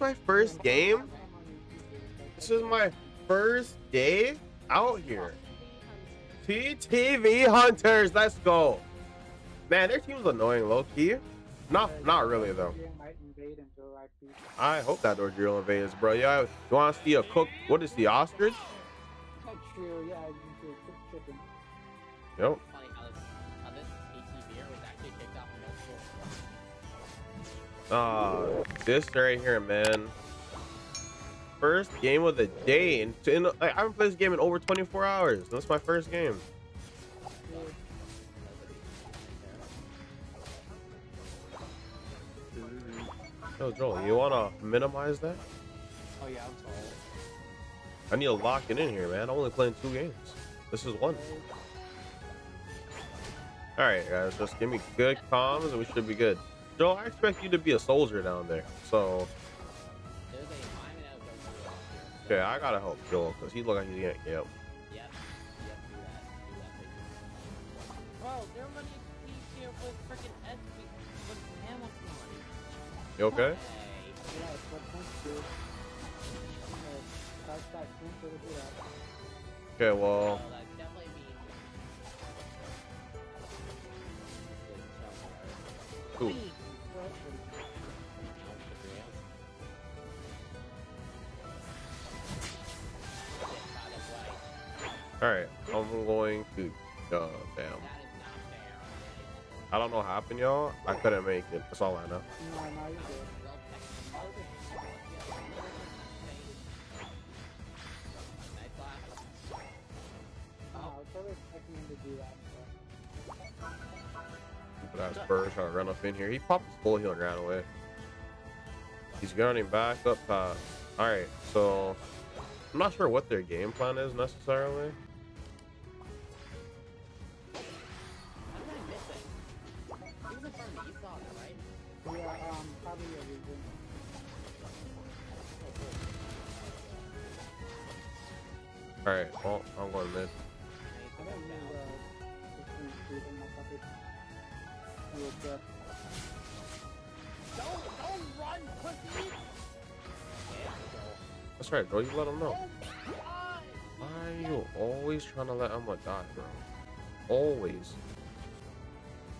My first game. This is my first day out here. TTV Hunters, let's go. Man, their team's annoying, low key. Not, not really though. I hope that Dodrio invades, bro. Yeah, you want to see a cook? What is the ostrich? True, Uh, this right here, man. First game of the day, and in, I haven't played this game in over 24 hours. That's my first game. Yo, Joel, you wanna minimize that? Oh yeah, I'm sorry. I need to lock it in here, man. I'm only playing two games. This is one. All right, guys, just give me good comms, and we should be good. Joel, I expect you to be a soldier down there, so There's a mine and a go here. okay, I gotta help Joel because he look like he's getting yep. Yep. Yep. Do that. Do All right, I'm going to. Uh, damn. I don't know what happened, y'all. I couldn't make it. That's all I know. Uh, I was. But trying to run up in here. He popped his full heal and ran away. He's gunning back up top. All right, so I'm not sure what their game plan is necessarily. Just Don't, don't run, pussy! That's right, bro. You let him know. Oh! Why are you always trying to let Emma die, bro? Always.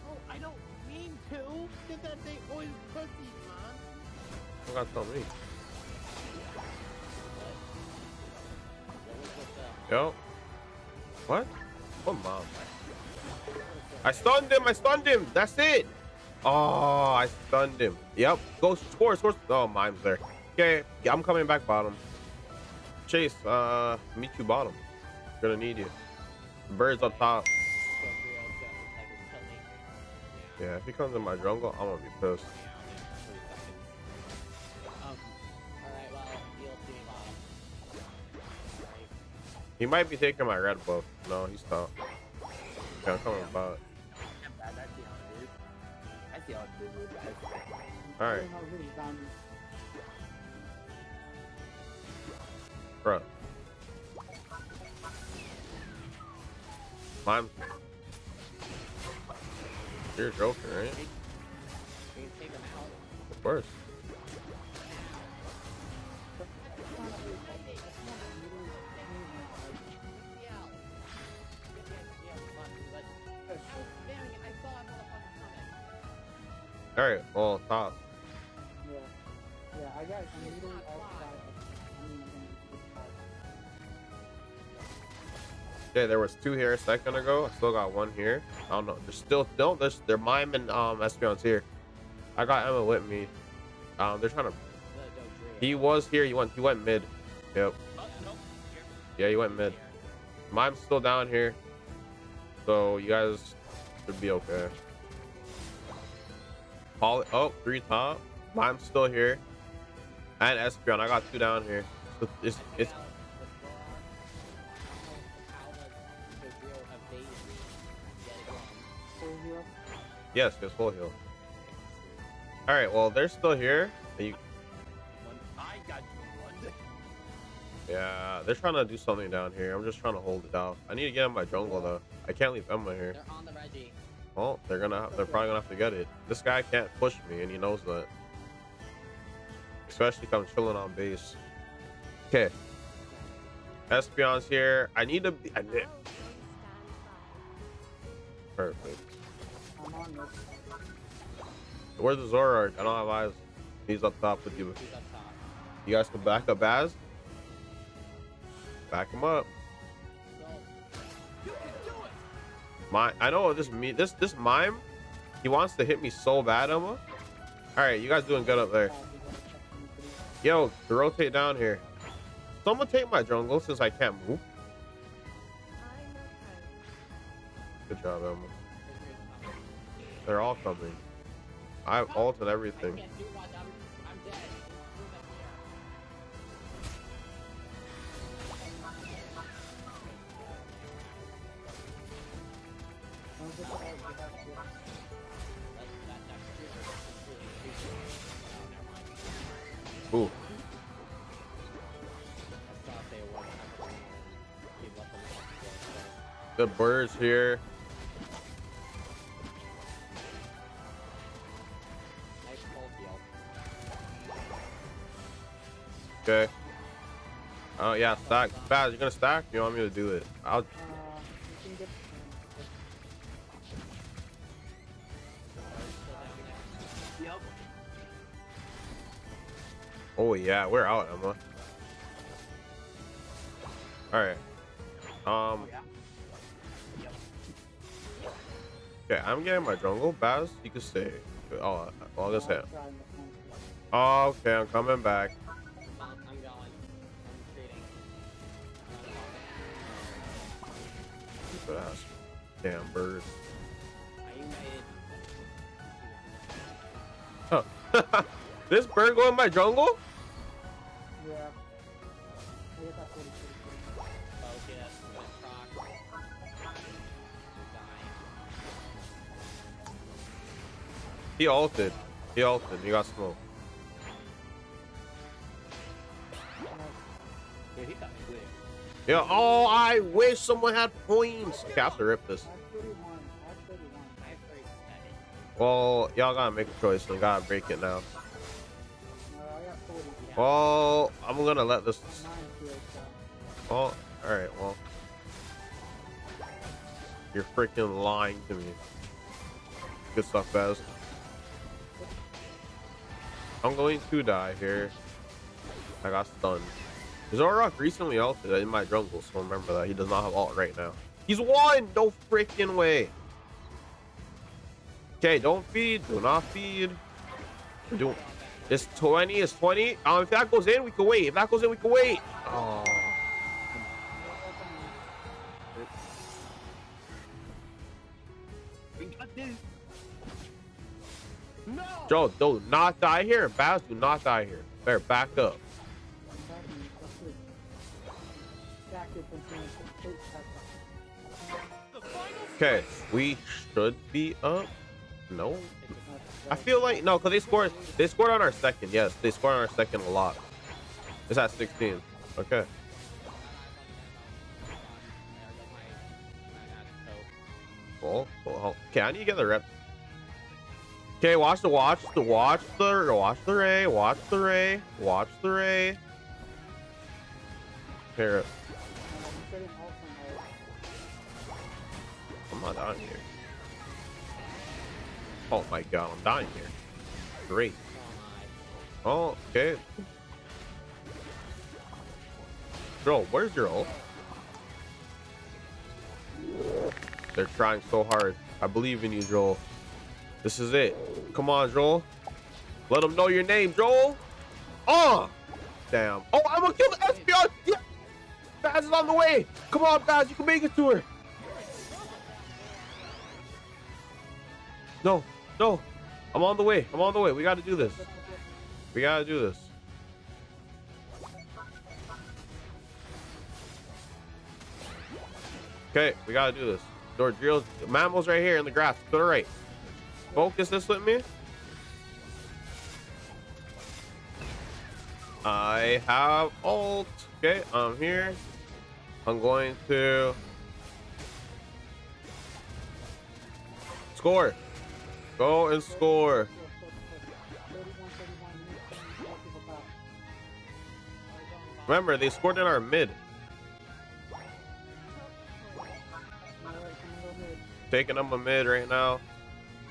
Oh, I don't mean to. Get that thing always pussy, man. You gotta tell me. Yo. What? Oh mom? I stunned him. I stunned him. That's it. Oh, I stunned him. Yep. Go score, score. Oh, mine's there. Okay. Yeah, I'm coming back bottom. Chase, uh, meet you bottom. Gonna need you. Birds up top. Yeah, if he comes in my jungle, I'm gonna be pissed. He might be taking my red buff. No, he's top. Yeah, I'm coming back. All right, I don't know who he's on. bro. Mine. You're joking, right? We can take him out. Of course. All right, well, top. Yeah. Yeah, I got immediately outside. I mean, I'm gonna. Yeah, there was two here a second ago. I still got one here. I don't know. There's still no. There's they're mime and um Espeon's here. I got Emma with me. Um, they're trying to. The, the drill. He was here. He went. He went mid. Yep. Oh. Yeah, he went mid. Mime's still down here. So you guys should be okay. Paul, oh, three top. Mime's still here. And Espeon, I got two down here. It's, it's yes, it's full heal. All right, well they're still here. You, yeah, they're trying to do something down here. I'm just trying to hold it out. I need to get in my jungle though. I can't leave Emma here. They're on the Reggie. Well, they're gonna, they're probably gonna have to get it. This guy can't push me, and he knows that. Especially if I'm chilling on base. Okay. Espeon's here. I need to be. I need, perfect. Where's the Zoroark? I don't have eyes. He's up top with you. You guys can back up Baz. Back him up. My, I know this me this this mime. He wants to hit me so bad, Emma. All right, you guys doing good up there. We gotta check them three. Yo, rotate down here. Someone take my jungle since I can't move. Good job, Emma. They're all coming. I've altered I everything. So, the birds here. Okay. Oh yeah, stack. Baz, you're gonna stack? You want me to do it? I'll. Oh yeah, we're out, Emma. All right. Um. Okay, I'm getting my jungle. Baz, you can stay. Oh, well, this hit. Try and defend. Oh, okay, I'm coming back. I'm, I'm going. I'm retreating. Stupid ass. Damn bird. Made? this bird going in my jungle? Yeah. I get that 40, 40, 40. Focus. Good proc. You're dying. He ulted. He ulted. He got got. Yeah. Oh, I wish someone had points. Okay, I have to rip this. I have 31. I have 31. I have 37. Well, y'all gotta make a choice and gotta break it now. Well, I'm gonna let this. Nine kills, so. Oh, all right. Well, you're freaking lying to me. Good stuff, Baz. I'm going to die here. I got stunned. Zoroark recently ulted in my jungle, so remember that he does not have ult right now. He's one. No freaking way. Okay, don't feed. Do not feed. Do. It's 20. It's 20. Um, if that goes in, we can wait. If that goes in, we can wait. Oh. This. No. Joe, do not die here. Baz, do not die here. Better back up. Stack it between eight seconds. Okay, we should be up. No, I feel like no, cause they scored. They scored on our second. Yes, they scored on our second a lot. It's at 16. Okay. Well, well, okay. I need to get the rep. Okay, watch the watch the watch the watch the ray. Watch the ray. Watch the ray. Ult. I'm not on here. Oh my god, I'm dying here. Great. Oh, okay. Bro, where's your ult? They're trying so hard. I believe in you, Joel. This is it. Come on, Joel. Let them know your name, Joel. Oh! Damn. Oh, I'm gonna kill the SPR. Yeah. Baz is on the way. Come on, Baz. You can make it to her. No, no. I'm on the way. I'm on the way. We gotta do this. We gotta do this. Okay, we gotta do this. Dodrio's mammals right here in the grass to the right. Focus this with me. I have ult. Okay, I'm here. I'm going to score. Go and score. 31, 31, you need to multiple back. Remember, they scored in our mid. Taking them a mid right now. All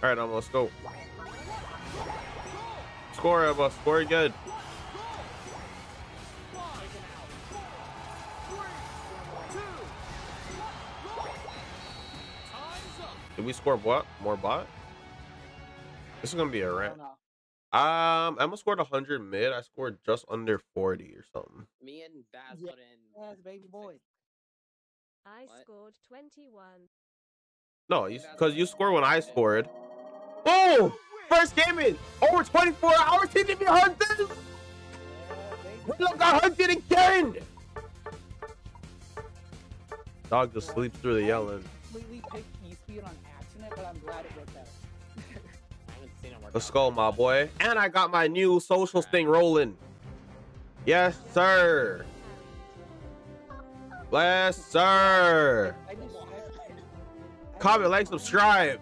right, let's go. Score, Emma. Score good. Did we score what? More bot? This is gonna be a rant. no. Um, Emma scored 100 mid. I scored just under 40 or something. Me and Baz Yeah. put in. Yes, baby boy. I What? scored 21. No, you because you scored when I scored. Oh, first game in over 24 hours. He did me hunted. Yeah, baby. Look, I hunted again. Dog just sleeps through the yelling. Completely picked E-Speed on accident, but I'm glad it worked out. Let's go, my boy. And I got my new socials thing rolling. Yes, sir. Yes, sir. Comment, like, subscribe.